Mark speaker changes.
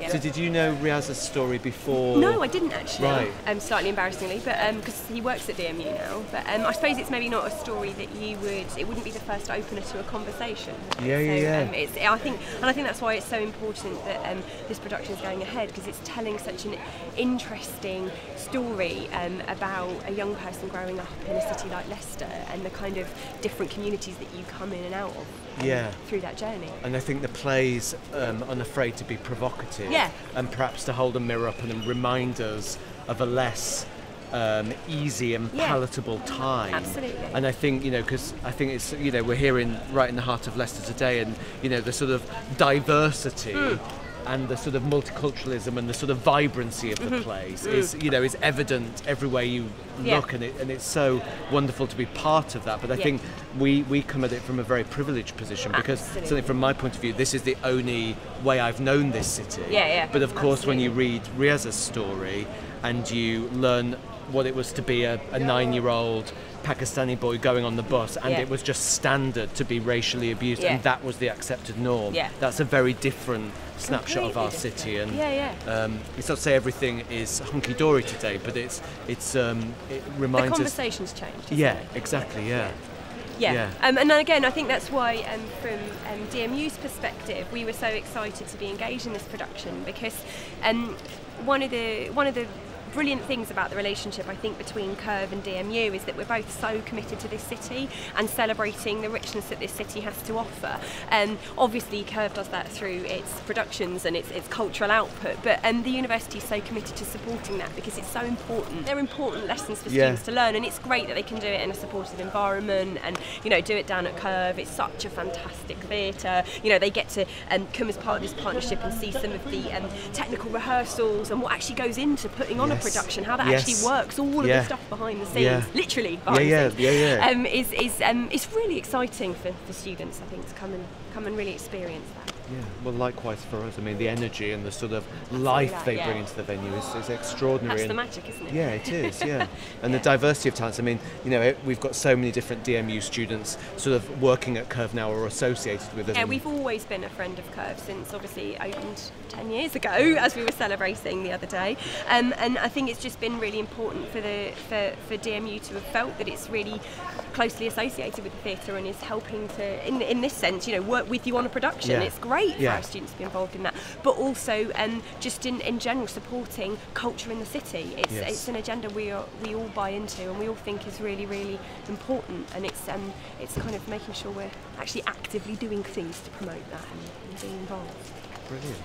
Speaker 1: Yeah.
Speaker 2: So did you know Riaz's story before?
Speaker 1: No, I didn't actually.
Speaker 2: Right.
Speaker 1: Um, slightly embarrassingly, but because he works at DMU now. But um, I suppose it's maybe not a story that you would. It wouldn't be the first opener to a conversation.
Speaker 2: Yeah, yeah,
Speaker 1: so,
Speaker 2: yeah.
Speaker 1: Um, it's, I think, and I think that's why it's so important that um, this production is going ahead because it's telling such an interesting story um, about a young person growing up in a city like Leicester and the kind of different communities that you come in and out of. um,
Speaker 2: Yeah.
Speaker 1: Through that journey.
Speaker 2: And I think the play's um, unafraid to be provocative.
Speaker 1: Yeah.
Speaker 2: And perhaps to hold a mirror up and remind us of a less um, easy and
Speaker 1: Yeah.
Speaker 2: palatable time.
Speaker 1: Absolutely.
Speaker 2: And I think, you know, because I think it's, you know, we're here in, right in the heart of Leicester today and, you know, the sort of diversity.
Speaker 1: Hmm.
Speaker 2: And the sort of multiculturalism and the sort of vibrancy of the place is, you know, is evident everywhere you
Speaker 1: Mm-hmm. Yeah.
Speaker 2: look, and, it, and it's so wonderful to be part of that. But I
Speaker 1: Yeah.
Speaker 2: think we, we come at it from a very privileged position because
Speaker 1: Absolutely.
Speaker 2: certainly from my point of view, this is the only way I've known this city.
Speaker 1: Yeah, yeah,
Speaker 2: But of course, when you read Riaz's story and you learn what it was to be a, a nine-year-old Pakistani boy going on the bus, and
Speaker 1: Yeah.
Speaker 2: it was just standard to be racially abused,
Speaker 1: Yeah.
Speaker 2: and that was the accepted norm.
Speaker 1: Yeah.
Speaker 2: That's a very different snapshot of our
Speaker 1: Completely
Speaker 2: city, and
Speaker 1: Yeah, yeah.
Speaker 2: um, it's not to say everything is hunky dory today, but it's it's um, it
Speaker 1: the
Speaker 2: reminds us.
Speaker 1: conversation's changed.
Speaker 2: Yeah,
Speaker 1: it?
Speaker 2: exactly. Yeah.
Speaker 1: Yeah,
Speaker 2: Yeah.
Speaker 1: Um, and then again, I think that's why, um, from um, DMU's perspective, we were so excited to be engaged in this production because um, one of the one of the brilliant things about the relationship I think between Curve and DMU is that we're both so committed to this city and celebrating the richness that this city has to offer. Um, obviously, Curve does that through its productions and its, its cultural output, but um, the university is so committed to supporting that because it's so important. They're important lessons for
Speaker 2: Yeah.
Speaker 1: students to learn, and it's great that they can do it in a supportive environment and you know do it down at Curve. It's such a fantastic theatre. You know they get to um, come as part of this partnership and see some of the um, technical rehearsals and what actually goes into putting on
Speaker 2: Yes.
Speaker 1: a production, how that
Speaker 2: Yes.
Speaker 1: actually works, all of
Speaker 2: Yeah.
Speaker 1: the stuff behind the scenes,
Speaker 2: Yeah.
Speaker 1: literally behind
Speaker 2: Yeah,
Speaker 1: the scenes.
Speaker 2: yeah, yeah.
Speaker 1: Um, is is um, it's really exciting for, for students, I think, to come and come and really experience that.
Speaker 2: Yeah, well, likewise for us. I mean, the energy and the sort of life
Speaker 1: that,
Speaker 2: they
Speaker 1: yeah.
Speaker 2: bring into the venue is, is extraordinary.
Speaker 1: That's the magic, isn't it?
Speaker 2: Yeah, it is. Yeah, and
Speaker 1: Yeah.
Speaker 2: the diversity of talents. I mean, you know, it, we've got so many different DMU students sort of working at Curve now or associated with it.
Speaker 1: Yeah, we've always been a friend of Curve since obviously it opened 10 years ago, as we were celebrating the other day. Um, and I think it's just been really important for the for, for DMU to have felt that it's really closely associated with the theatre and is helping to, in, in this sense, you know, work with you on a production.
Speaker 2: Yeah.
Speaker 1: It's great
Speaker 2: Yeah.
Speaker 1: for our students to be involved in that, but also um, just in, in general supporting culture in the city. It's,
Speaker 2: Yes.
Speaker 1: it's an agenda we are, we all buy into and we all think is really really important. And it's um, it's kind of making sure we're actually actively doing things to promote that and, and being involved.
Speaker 2: Brilliant.